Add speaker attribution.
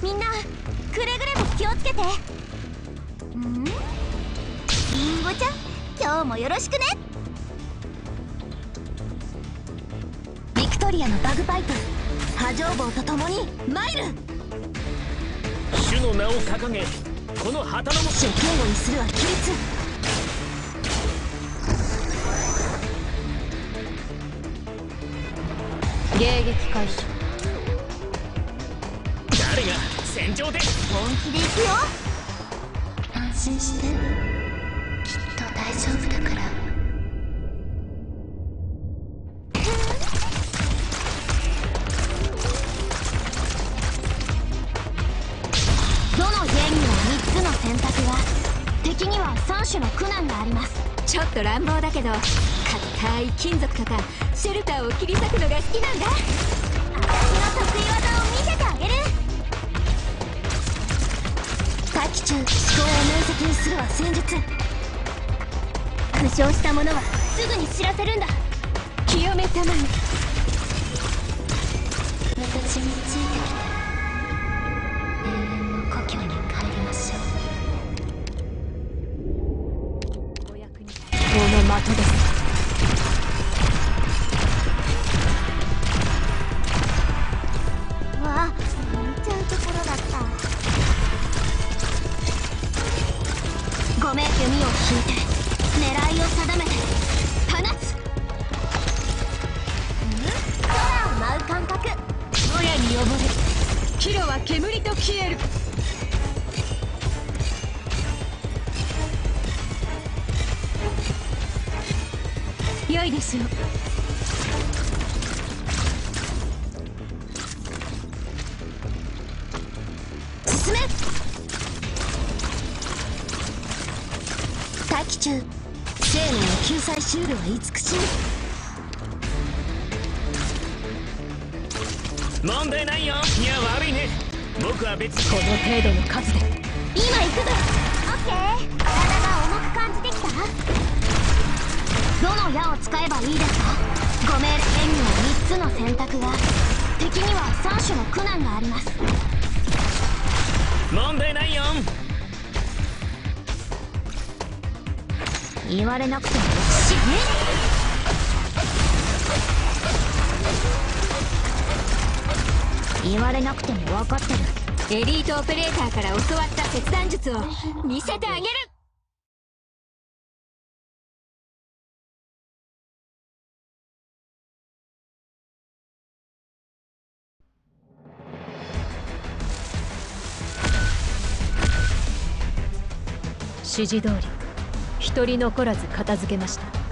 Speaker 1: みんなくれぐれも気をつけて。ん？リンゴちゃん今日もよろしくね。ビクトリアのバグパイプ波状棒と共に参る。
Speaker 2: 主の名を掲げこの旗のも
Speaker 1: 死を警護にするは規律。
Speaker 3: 迎撃開始
Speaker 2: 誰が戦場で。
Speaker 1: 本気で行くよ。
Speaker 4: 安心して。きっと大丈夫だから。
Speaker 1: どの弦には3つの選択が敵には3種の苦難があります。
Speaker 3: ちょっと乱暴だけど硬い金属とかシェルターを切り裂くのが好きなんだ。
Speaker 1: 私の得意技中思考を明晰にするは戦術負傷した者はすぐに知らせるんだ
Speaker 3: 清めたまえ
Speaker 4: 私についてきて永遠の故郷に帰りましょう
Speaker 3: お役にこの的です。
Speaker 1: ごめ弓を引いて狙いを定めて。放つ。空を舞う感覚。
Speaker 3: もやに溺れキロは煙と消える。良いで
Speaker 1: すよ。待機中生命の救済シールは慈しみ
Speaker 2: 問題ないよ。いや悪いね。僕は別に。
Speaker 3: この程度の数で。
Speaker 1: 今行くぞ。オッケー。体が重く感じてきた？どの矢を使えばいいですか？ご命令には3つの選択が。敵には3種の苦難があります。
Speaker 2: 問題ないよ
Speaker 1: 言われなくてもし言われなくても分かってる。
Speaker 3: エリートオペレーターから教わった切断術を見せてあげる。指示通り。一人残らず片付けました。